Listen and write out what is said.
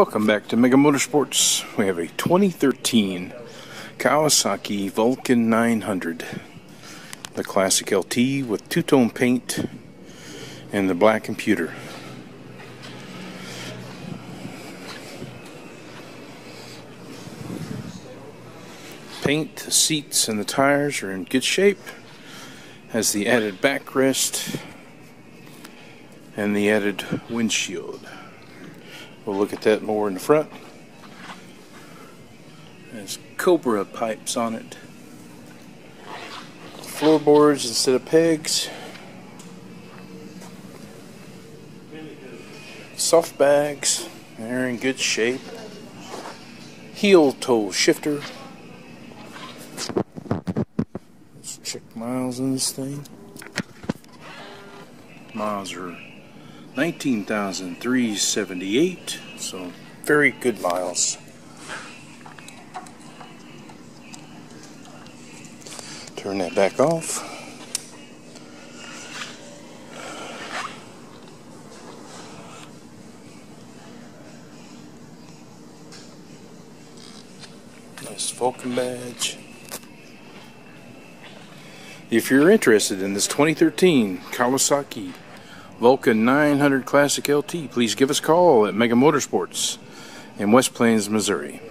Welcome back to Mega Motorsports. We have a 2013 Kawasaki Vulcan 900. The classic LT with two-tone paint and the black over pewter. Paint, the seats, and the tires are in good shape. Has the added backrest and the added windshield. We'll look at that more in the front. There's Cobra pipes on it. Floorboards instead of pegs. Soft bags, they're in good shape. Heel toe shifter. Let's check miles on this thing. Miles are 19,378, so very good miles. Turn that back off. Nice Vulcan badge. If you're interested in this 2013 Kawasaki Vulcan 900 Classic LT, please give us a call at Mega Motorsports in West Plains, Missouri.